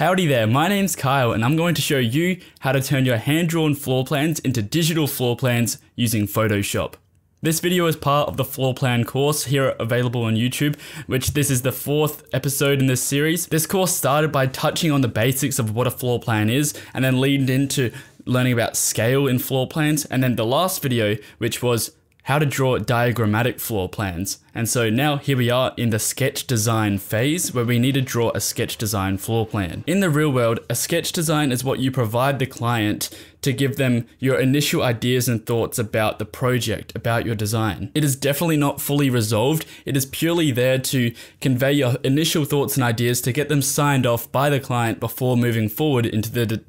Howdy there, my name's Kyle and I'm going to show you how to turn your hand-drawn floor plans into digital floor plans using Photoshop. This video is part of the floor plan course here available on YouTube, which this is the fourth episode in this series. This course started by touching on the basics of what a floor plan is and then leaned into learning about scale in floor plans and then the last video, which was how to draw diagrammatic floor plans. And so now here we are in the sketch design phase where we need to draw a sketch design floor plan. In the real world, a sketch design is what you provide the client to give them your initial ideas and thoughts about the project, about your design. It is definitely not fully resolved. It is purely there to convey your initial thoughts and ideas to get them signed off by the client before moving forward into the,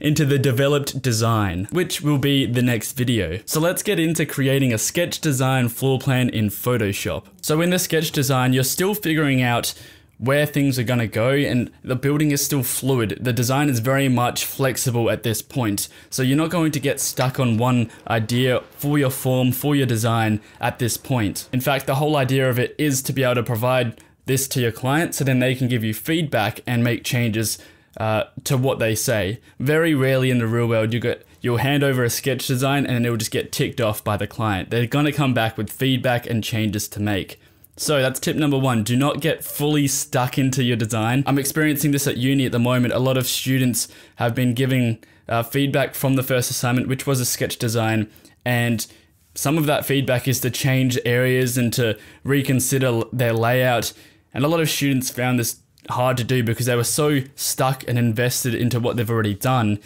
into the developed design, which will be the next video. So let's get into creating a sketch design plan in Photoshop. So in the sketch design, you're still figuring out where things are going to go and the building is still fluid. The design is very much flexible at this point. So you're not going to get stuck on one idea for your form, for your design at this point. In fact, the whole idea of it is to be able to provide this to your client so then they can give you feedback and make changes uh, to what they say. Very rarely in the real world you get you'll hand over a sketch design and it'll just get ticked off by the client. They're going to come back with feedback and changes to make. So that's tip number one. Do not get fully stuck into your design. I'm experiencing this at uni at the moment. A lot of students have been giving uh, feedback from the first assignment, which was a sketch design, and some of that feedback is to change areas and to reconsider their layout. And a lot of students found this hard to do because they were so stuck and invested into what they've already done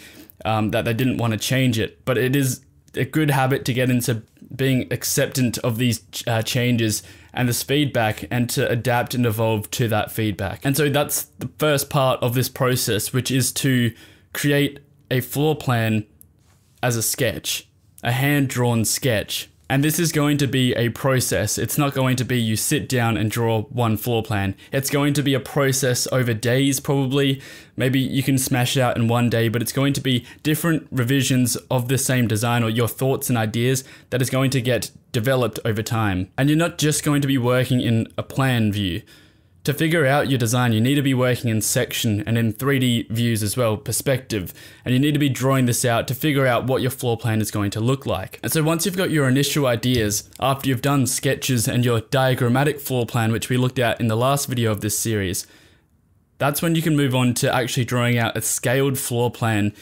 um, that they didn't want to change it. But it is a good habit to get into being acceptant of these uh, changes and this feedback and to adapt and evolve to that feedback. And so that's the first part of this process, which is to create a floor plan as a sketch, a hand drawn sketch. And this is going to be a process. It's not going to be you sit down and draw one floor plan. It's going to be a process over days, probably. Maybe you can smash it out in one day, but it's going to be different revisions of the same design or your thoughts and ideas that is going to get developed over time. And you're not just going to be working in a plan view. To figure out your design, you need to be working in section and in 3D views as well, perspective, and you need to be drawing this out to figure out what your floor plan is going to look like. And so once you've got your initial ideas, after you've done sketches and your diagrammatic floor plan, which we looked at in the last video of this series, that's when you can move on to actually drawing out a scaled floor plan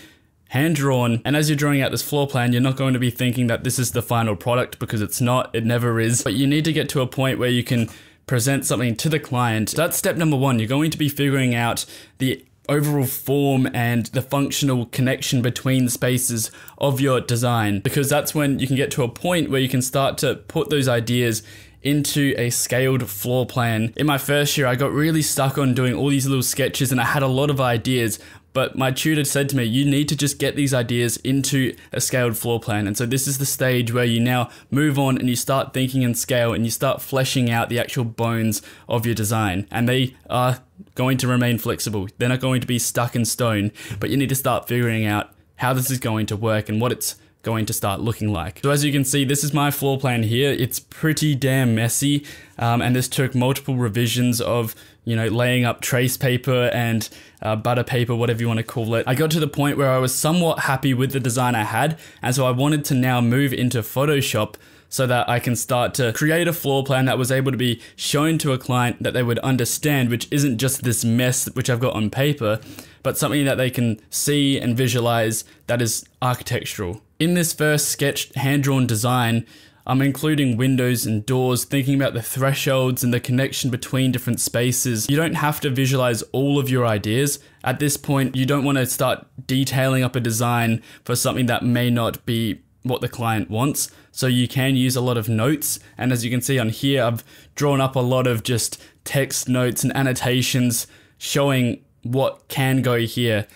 hand drawn. And as you're drawing out this floor plan, you're not going to be thinking that this is the final product because it's not, it never is. But you need to get to a point where you can present something to the client. That's step number one. You're going to be figuring out the overall form and the functional connection between the spaces of your design because that's when you can get to a point where you can start to put those ideas into a scaled floor plan. In my first year, I got really stuck on doing all these little sketches and I had a lot of ideas, but my tutor said to me, you need to just get these ideas into a scaled floor plan. And so this is the stage where you now move on and you start thinking in scale and you start fleshing out the actual bones of your design. And they are going to remain flexible. They're not going to be stuck in stone, but you need to start figuring out how this is going to work and what it's going to start looking like. So as you can see, this is my floor plan here. It's pretty damn messy, um, and this took multiple revisions of, you know, laying up trace paper and uh, butter paper, whatever you want to call it. I got to the point where I was somewhat happy with the design I had, and so I wanted to now move into Photoshop so that I can start to create a floor plan that was able to be shown to a client that they would understand, which isn't just this mess which I've got on paper, but something that they can see and visualize that is architectural. In this first sketched hand-drawn design, I'm including windows and doors, thinking about the thresholds and the connection between different spaces. You don't have to visualize all of your ideas. At this point, you don't want to start detailing up a design for something that may not be what the client wants. So you can use a lot of notes. And as you can see on here, I've drawn up a lot of just text notes and annotations showing what can go here,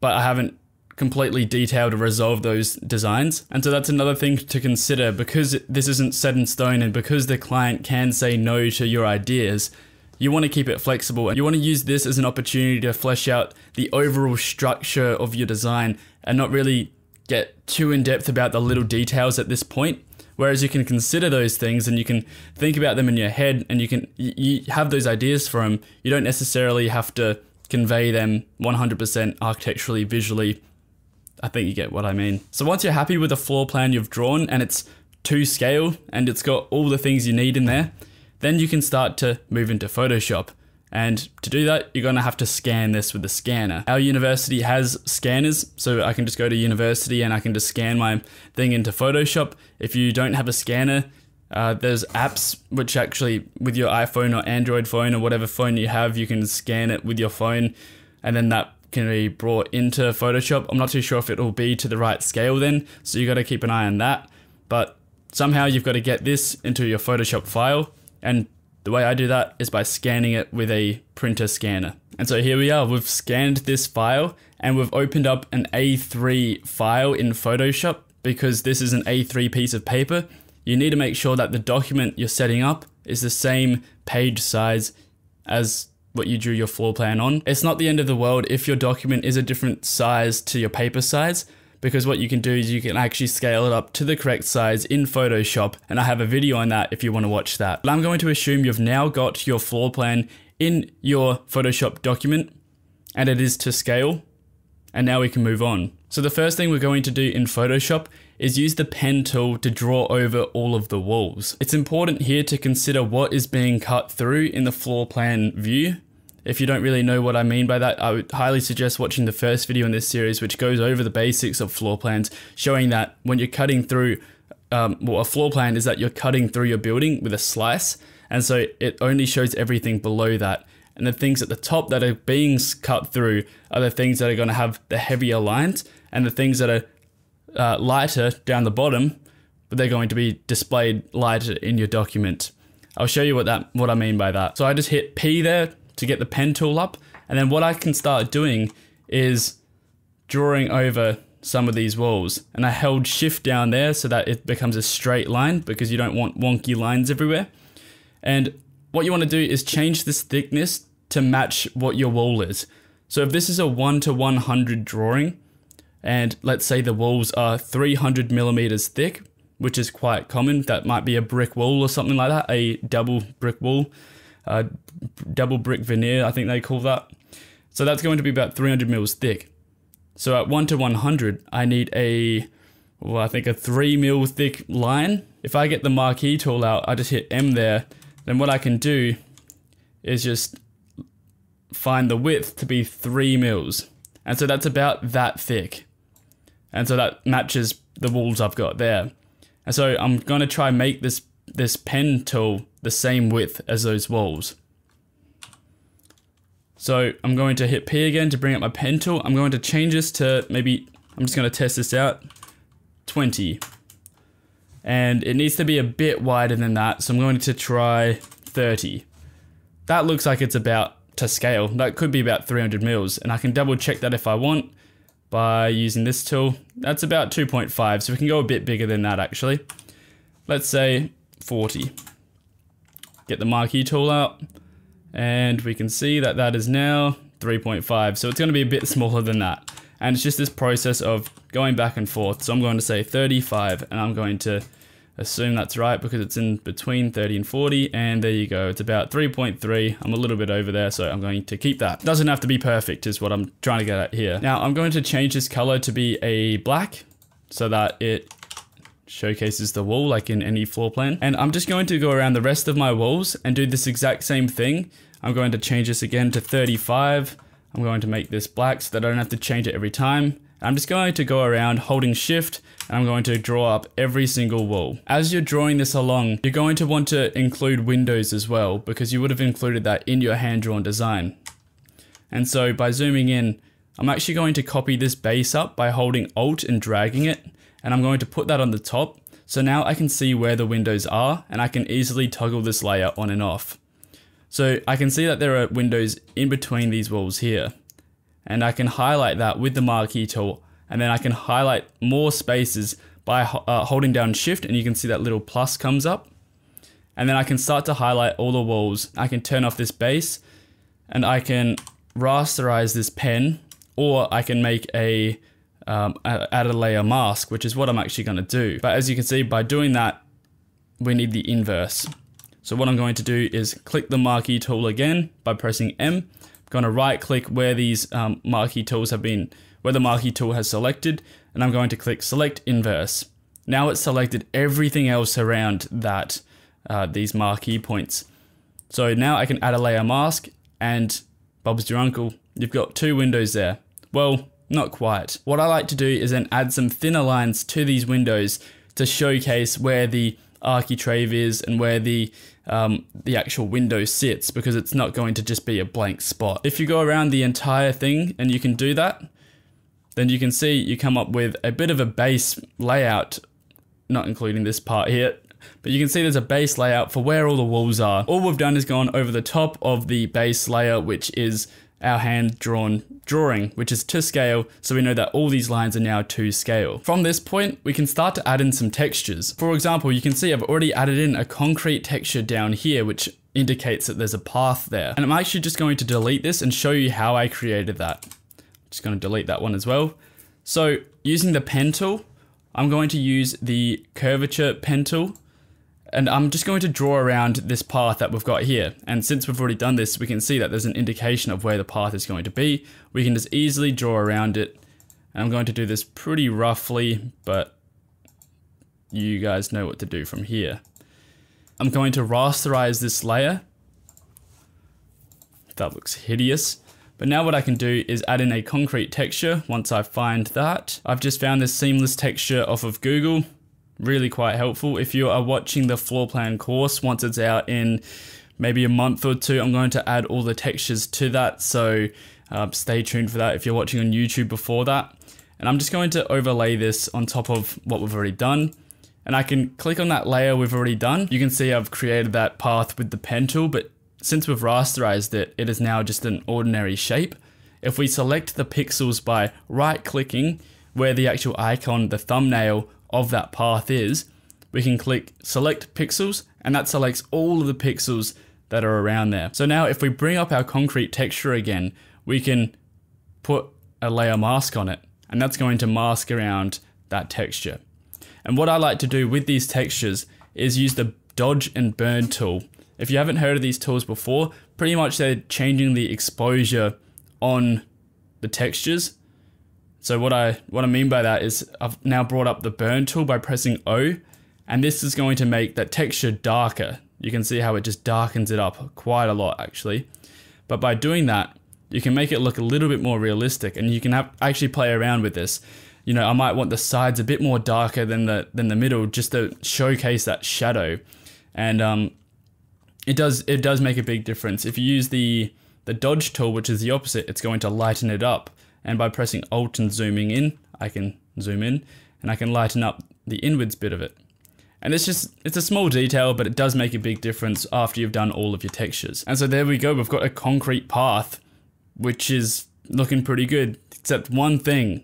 but I haven't completely detailed to resolve those designs. And so that's another thing to consider because this isn't set in stone and because the client can say no to your ideas, you want to keep it flexible and you want to use this as an opportunity to flesh out the overall structure of your design and not really get too in depth about the little details at this point. Whereas you can consider those things and you can think about them in your head and you can you have those ideas for them. You don't necessarily have to convey them 100% architecturally, visually. I think you get what I mean. So once you're happy with the floor plan you've drawn and it's to scale and it's got all the things you need in there, then you can start to move into Photoshop. And to do that, you're gonna have to scan this with a scanner. Our university has scanners, so I can just go to university and I can just scan my thing into Photoshop. If you don't have a scanner, uh, there's apps which actually, with your iPhone or Android phone or whatever phone you have, you can scan it with your phone, and then that can be brought into Photoshop. I'm not too sure if it will be to the right scale then, so you got to keep an eye on that. But somehow you've got to get this into your Photoshop file, and the way I do that is by scanning it with a printer scanner. And so here we are, we've scanned this file and we've opened up an A3 file in Photoshop because this is an A3 piece of paper. You need to make sure that the document you're setting up is the same page size as what you drew your floor plan on. It's not the end of the world if your document is a different size to your paper size, because what you can do is you can actually scale it up to the correct size in Photoshop and I have a video on that if you want to watch that. But I'm going to assume you've now got your floor plan in your Photoshop document and it is to scale and now we can move on. So the first thing we're going to do in Photoshop is use the pen tool to draw over all of the walls. It's important here to consider what is being cut through in the floor plan view if you don't really know what I mean by that, I would highly suggest watching the first video in this series, which goes over the basics of floor plans, showing that when you're cutting through, um, well, a floor plan is that you're cutting through your building with a slice, and so it only shows everything below that. And the things at the top that are being cut through are the things that are going to have the heavier lines, and the things that are uh, lighter down the bottom, but they're going to be displayed lighter in your document. I'll show you what that what I mean by that. So I just hit P there to get the pen tool up. And then what I can start doing is drawing over some of these walls. And I held shift down there so that it becomes a straight line because you don't want wonky lines everywhere. And what you want to do is change this thickness to match what your wall is. So if this is a 1 to 100 drawing, and let's say the walls are 300 millimeters thick, which is quite common, that might be a brick wall or something like that, a double brick wall uh, double brick veneer, I think they call that. So that's going to be about 300 mils thick. So at 1 to 100, I need a, well, I think a 3 mil thick line. If I get the marquee tool out, I just hit M there, then what I can do is just find the width to be 3 mils. And so that's about that thick. And so that matches the walls I've got there. And so I'm going to try make this this pen tool the same width as those walls. So I'm going to hit P again to bring up my pen tool. I'm going to change this to maybe, I'm just going to test this out, 20. And it needs to be a bit wider than that, so I'm going to try 30. That looks like it's about to scale. That could be about 300 mils, and I can double check that if I want by using this tool. That's about 2.5, so we can go a bit bigger than that actually. Let's say 40. Get the marquee tool out and we can see that that is now 3.5. So it's going to be a bit smaller than that. And it's just this process of going back and forth. So I'm going to say 35 and I'm going to assume that's right because it's in between 30 and 40 and there you go it's about 3.3 I'm a little bit over there so I'm going to keep that doesn't have to be perfect is what I'm trying to get at here now I'm going to change this color to be a black so that it showcases the wall like in any floor plan. And I'm just going to go around the rest of my walls and do this exact same thing. I'm going to change this again to 35. I'm going to make this black so that I don't have to change it every time. I'm just going to go around holding shift and I'm going to draw up every single wall. As you're drawing this along, you're going to want to include windows as well because you would have included that in your hand-drawn design. And so by zooming in, I'm actually going to copy this base up by holding Alt and dragging it and I'm going to put that on the top. So now I can see where the windows are and I can easily toggle this layer on and off. So I can see that there are windows in between these walls here. And I can highlight that with the marquee tool and then I can highlight more spaces by uh, holding down shift and you can see that little plus comes up. And then I can start to highlight all the walls. I can turn off this base and I can rasterize this pen or I can make a um, add a layer mask, which is what I'm actually going to do. But as you can see, by doing that, we need the inverse. So what I'm going to do is click the marquee tool again by pressing M. I'm going to right click where these um, marquee tools have been, where the marquee tool has selected, and I'm going to click select inverse. Now it's selected everything else around that, uh, these marquee points. So now I can add a layer mask and Bob's your uncle, you've got two windows there. Well, not quite. What I like to do is then add some thinner lines to these windows to showcase where the architrave is and where the um, the actual window sits because it's not going to just be a blank spot. If you go around the entire thing and you can do that, then you can see you come up with a bit of a base layout, not including this part here, but you can see there's a base layout for where all the walls are. All we've done is gone over the top of the base layer, which is our hand drawn drawing, which is to scale, so we know that all these lines are now to scale. From this point, we can start to add in some textures. For example, you can see I've already added in a concrete texture down here, which indicates that there's a path there. And I'm actually just going to delete this and show you how I created that. Just going to delete that one as well. So using the pen tool, I'm going to use the curvature pen tool and I'm just going to draw around this path that we've got here. And since we've already done this, we can see that there's an indication of where the path is going to be. We can just easily draw around it. And I'm going to do this pretty roughly, but you guys know what to do from here. I'm going to rasterize this layer. That looks hideous. But now what I can do is add in a concrete texture once I find that. I've just found this seamless texture off of Google really quite helpful. If you are watching the floor plan course, once it's out in maybe a month or two, I'm going to add all the textures to that. So uh, stay tuned for that if you're watching on YouTube before that. And I'm just going to overlay this on top of what we've already done. And I can click on that layer we've already done. You can see I've created that path with the pen tool, but since we've rasterized it, it is now just an ordinary shape. If we select the pixels by right clicking where the actual icon, the thumbnail of that path is, we can click select pixels and that selects all of the pixels that are around there. So now if we bring up our concrete texture again, we can put a layer mask on it and that's going to mask around that texture. And what I like to do with these textures is use the dodge and burn tool. If you haven't heard of these tools before, pretty much they're changing the exposure on the textures so what I what I mean by that is I've now brought up the burn tool by pressing O, and this is going to make that texture darker. You can see how it just darkens it up quite a lot actually. But by doing that, you can make it look a little bit more realistic and you can have, actually play around with this. You know, I might want the sides a bit more darker than the than the middle just to showcase that shadow. And um, it does it does make a big difference. If you use the the dodge tool, which is the opposite, it's going to lighten it up. And by pressing Alt and zooming in, I can zoom in and I can lighten up the inwards bit of it. And it's just, it's a small detail, but it does make a big difference after you've done all of your textures. And so there we go, we've got a concrete path, which is looking pretty good, except one thing.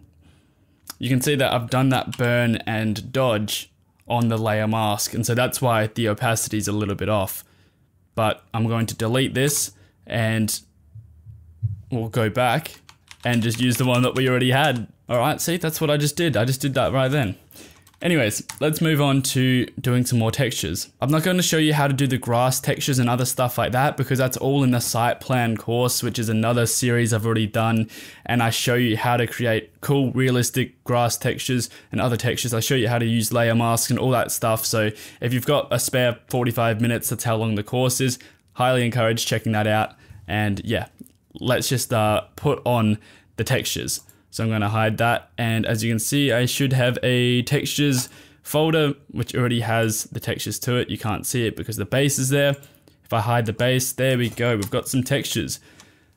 You can see that I've done that burn and dodge on the layer mask, and so that's why the opacity is a little bit off. But I'm going to delete this, and we'll go back, and just use the one that we already had. All right, see, that's what I just did. I just did that right then. Anyways, let's move on to doing some more textures. I'm not going to show you how to do the grass textures and other stuff like that because that's all in the site plan course, which is another series I've already done. And I show you how to create cool, realistic grass textures and other textures. I show you how to use layer masks and all that stuff. So if you've got a spare 45 minutes, that's how long the course is. Highly encourage checking that out. And yeah, let's just uh, put on the textures. So I'm going to hide that. And as you can see, I should have a textures folder, which already has the textures to it. You can't see it because the base is there. If I hide the base, there we go. We've got some textures.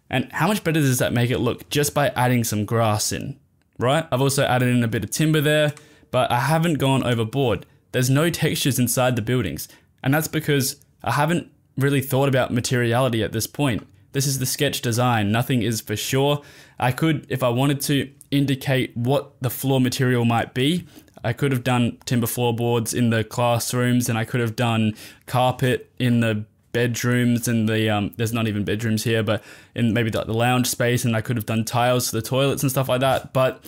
And how much better does that make it look just by adding some grass in, right? I've also added in a bit of timber there, but I haven't gone overboard. There's no textures inside the buildings. And that's because I haven't really thought about materiality at this point. This is the sketch design, nothing is for sure. I could, if I wanted to, indicate what the floor material might be. I could have done timber floorboards in the classrooms and I could have done carpet in the bedrooms and the um, there's not even bedrooms here but in maybe the, the lounge space and I could have done tiles for the toilets and stuff like that but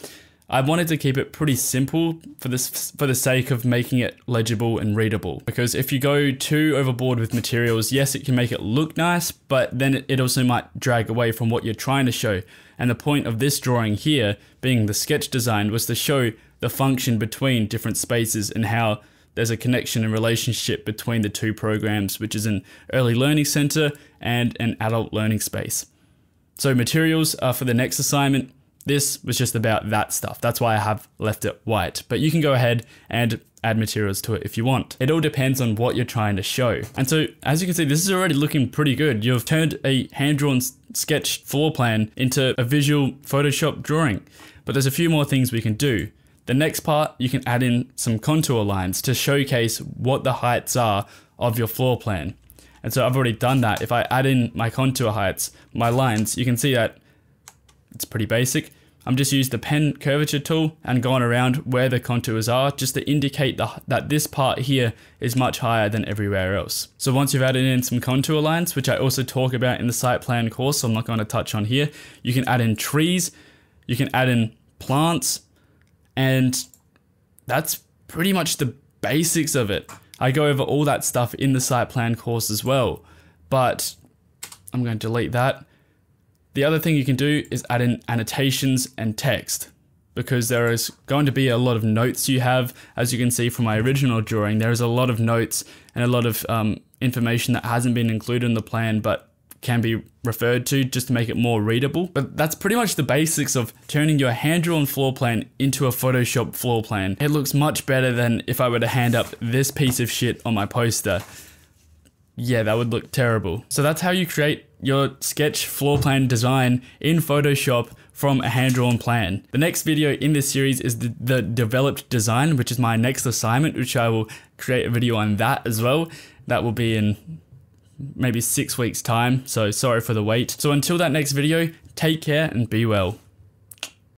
I wanted to keep it pretty simple for this for the sake of making it legible and readable. Because if you go too overboard with materials, yes, it can make it look nice, but then it also might drag away from what you're trying to show. And the point of this drawing here, being the sketch design, was to show the function between different spaces and how there's a connection and relationship between the two programs, which is an early learning center and an adult learning space. So materials are for the next assignment this was just about that stuff. That's why I have left it white. But you can go ahead and add materials to it if you want. It all depends on what you're trying to show. And so as you can see, this is already looking pretty good. You've turned a hand-drawn sketch floor plan into a visual Photoshop drawing. But there's a few more things we can do. The next part, you can add in some contour lines to showcase what the heights are of your floor plan. And so I've already done that. If I add in my contour heights, my lines, you can see that it's pretty basic. I'm just used the pen curvature tool and gone around where the contours are just to indicate the, that this part here is much higher than everywhere else. So once you've added in some contour lines, which I also talk about in the site plan course, so I'm not going to touch on here, you can add in trees, you can add in plants, and that's pretty much the basics of it. I go over all that stuff in the site plan course as well, but I'm going to delete that. The other thing you can do is add in annotations and text because there is going to be a lot of notes you have. As you can see from my original drawing, there is a lot of notes and a lot of um, information that hasn't been included in the plan but can be referred to just to make it more readable. But that's pretty much the basics of turning your hand-drawn floor plan into a Photoshop floor plan. It looks much better than if I were to hand up this piece of shit on my poster yeah, that would look terrible. So that's how you create your sketch floor plan design in Photoshop from a hand-drawn plan. The next video in this series is the, the, developed design, which is my next assignment, which I will create a video on that as well. That will be in maybe six weeks time, so sorry for the wait. So until that next video, take care and be well.